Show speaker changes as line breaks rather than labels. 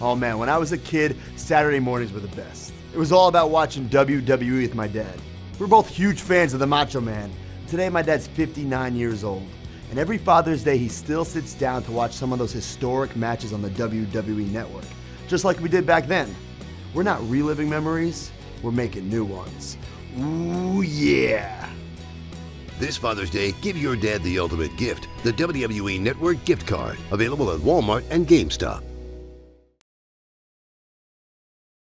Oh man, when I was a kid, Saturday mornings were the best. It was all about watching WWE with my dad. We're both huge fans of the Macho Man. Today, my dad's 59 years old, and every Father's Day, he still sits down to watch some of those historic matches on the WWE network, just like we did back then. We're not reliving memories, we're making new ones. Ooh, yeah.
This Father's Day, give your dad the ultimate gift the WWE Network gift card. Available at Walmart and GameStop.